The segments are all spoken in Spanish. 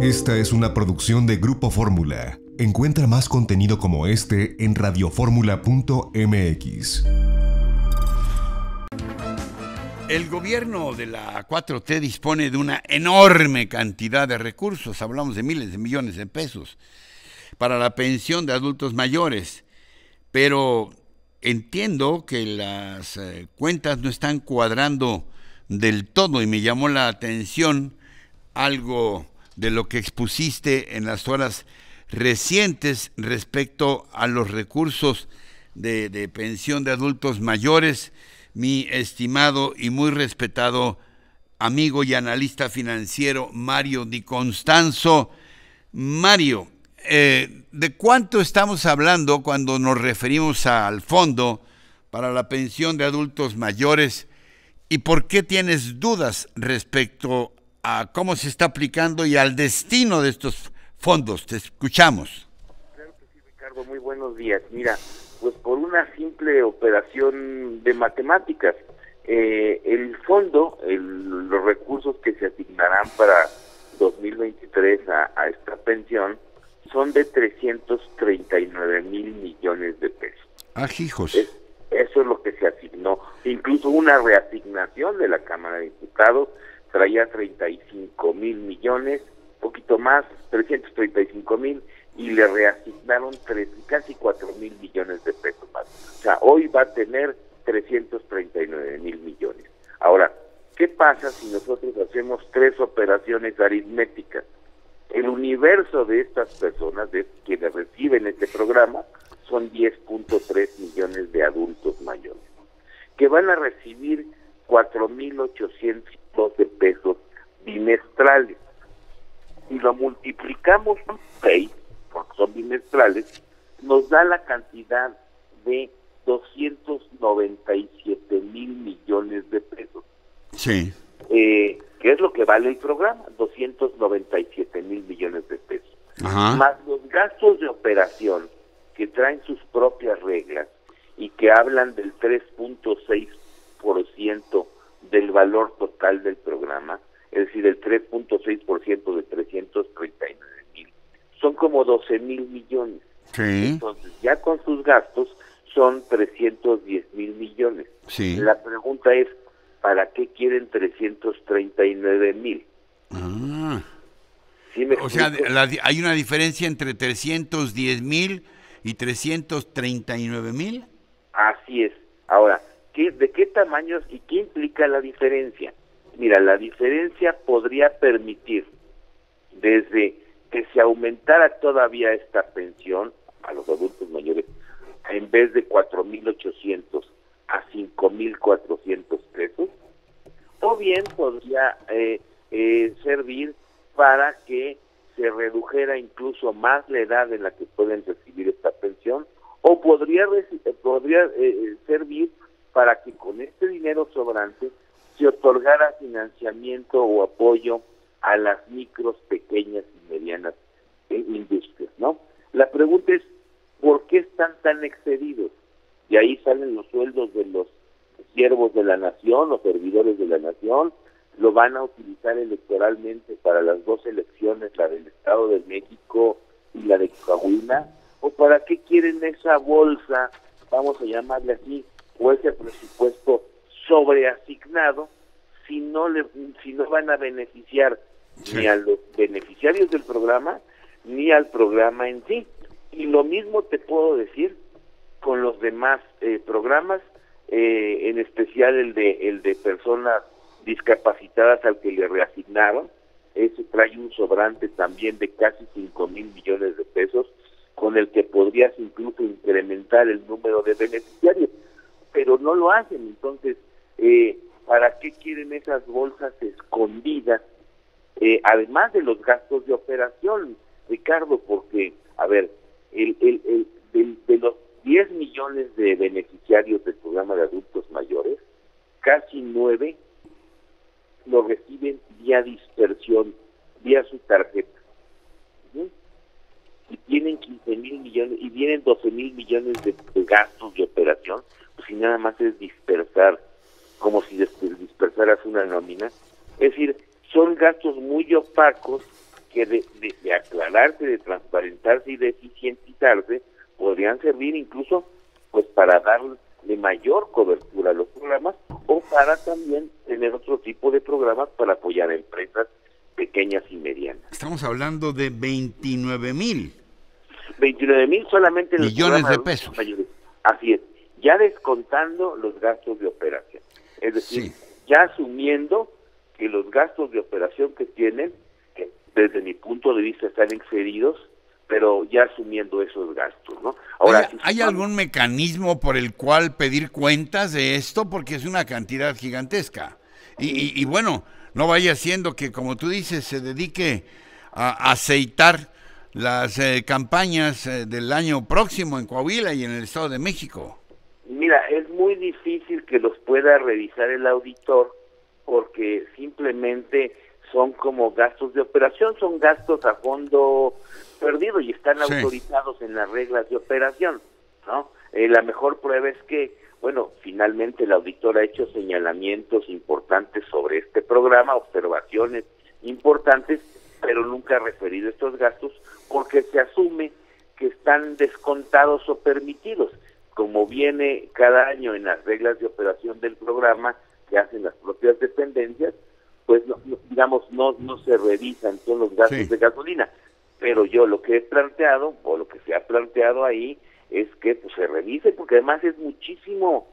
Esta es una producción de Grupo Fórmula. Encuentra más contenido como este en radioformula.mx. El gobierno de la 4T dispone de una enorme cantidad de recursos, hablamos de miles de millones de pesos, para la pensión de adultos mayores, pero entiendo que las eh, cuentas no están cuadrando del todo y me llamó la atención algo de lo que expusiste en las horas recientes respecto a los recursos de, pensión de adultos mayores mi estimado y muy respetado amigo y analista financiero Mario Di Constanzo. Mario, eh, ¿de cuánto estamos hablando cuando nos referimos al fondo para la pensión de adultos mayores y por qué tienes dudas respecto a cómo se está aplicando y al destino de estos fondos? Te escuchamos. Claro que sí, Ricardo, muy buenos días. Mira, pues por una simple operación de matemáticas. Eh, el fondo, los recursos que se asignarán para 2023 a, a esta pensión son de 339 mil millones de pesos. Ah, hijos. eso es lo que se asignó. Incluso una reasignación de la Cámara de Diputados traía 35 mil millones, poquito más, 335 mil y le reasignaron tres, casi cuatro mil millones de pesos más. O sea, hoy va a tener 339 mil millones. Ahora, ¿qué pasa si nosotros hacemos tres operaciones aritméticas? El universo de estas personas, de quienes reciben este programa, son 10.3 millones de adultos mayores, que van a recibir 4.812 pesos bimestrales. Si lo multiplicamos por 6, porque son bimestrales, nos da la cantidad de 297 mil millones de pesos. Sí. Eh, que es lo que vale el programa, 297 mil millones de pesos. Más los gastos de operación que traen sus propias reglas y que hablan del 3.6% del valor total del programa, es decir, el 3.6% de 339 son como 12 mil millones. Entonces, ya con sus gastos son 310 mil millones. La pregunta es, ¿para qué quieren 339 mil? Ah. o sea, hay una diferencia entre 310 mil y 339 mil. Así es. Ahora, ¿qué, ¿de qué tamaños y qué implica la diferencia? Mira, la diferencia podría permitir desde que se aumentara todavía esta pensión a los adultos mayores en vez de 4.800 a 5.400 pesos, o bien podría eh, eh, servir para que se redujera incluso más la edad en la que pueden recibir esta pensión, o podría, podría eh, servir para que con este dinero sobrante se otorgara financiamiento o apoyo a las micros, pequeñas y medianas industrias, ¿no? La pregunta es, ¿por qué están tan excedidos? Y ahí salen los sueldos de los siervos de la nación, los servidores de la nación, lo van a utilizar electoralmente para las dos elecciones, la del Estado de México y la de Coahuila, o para qué quieren esa bolsa, vamos a llamarle así, o ese presupuesto sobreasignado, si no le, si no van a beneficiar ni a los beneficiarios del programa, ni al programa en sí. Y lo mismo te puedo decir con los demás eh, programas, eh, en especial el de, el de personas discapacitadas al que le reasignaron. Ese trae un sobrante también de casi 5 mil millones de pesos, con el que podrías incluso incrementar el número de beneficiarios, pero no lo hacen. Entonces, eh, ¿para qué quieren esas bolsas escondidas? además de los gastos de operación, Ricardo, porque, a ver, el, el, el, de, los 10 millones de beneficiarios del programa de adultos mayores, casi 9 lo reciben vía dispersión, vía su tarjeta. Y tienen 15 mil millones, y vienen 12 mil millones de, gastos de operación, pues si nada más es dispersar, como si dispersaras una nómina. Es decir, son gastos muy opacos que de, aclararse, de transparentarse y de eficientizarse, podrían servir incluso pues para darle mayor cobertura a los programas o para también tener otro tipo de programas para apoyar a empresas pequeñas y medianas. Estamos hablando de 29 mil. 29 mil solamente en millones de pesos. Así es, ya descontando los gastos de operación. Es decir, ya asumiendo que los gastos de operación que tienen, que desde mi punto de vista están excedidos, pero ya asumiendo esos gastos, ¿no? Ahora, ¿hay, algún mecanismo por el cual pedir cuentas de esto? Porque es una cantidad gigantesca. Y, bueno, no vaya siendo que, como tú dices, se dedique a aceitar las eh, campañas eh, del año próximo en Coahuila y en el Estado de México. Mira, es muy difícil que los pueda revisar el auditor porque simplemente son como gastos de operación, son gastos a fondo perdido y están autorizados en las reglas de operación, ¿no? Eh, la mejor prueba es que, bueno, finalmente el auditor ha hecho señalamientos importantes sobre este programa, observaciones importantes, pero nunca ha referido estos gastos porque se asume que están descontados o permitidos, como viene cada año en las reglas de operación del programa que hacen las propias dependencias, pues digamos no no se revisan todos los gastos de gasolina, pero yo lo que he planteado o lo que se ha planteado ahí es que pues se revise porque además es muchísimo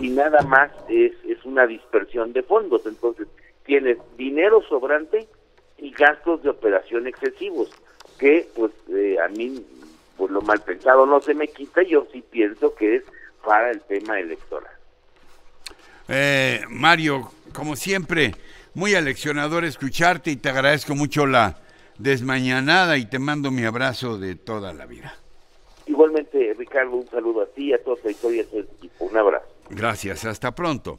y nada más es es una dispersión de fondos, entonces tienes dinero sobrante y gastos de operación excesivos que pues eh, a mí por lo mal pensado no se me quita, yo sí pienso que es para el tema electoral. Eh, Mario, como siempre, muy aleccionador escucharte y te agradezco mucho la desmañanada y te mando mi abrazo de toda la vida. Igualmente, Ricardo, un saludo a ti, a toda la historia, a todo el equipo. Un abrazo. Gracias, hasta pronto.